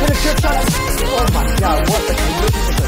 for a trip shot. Oh my god, what the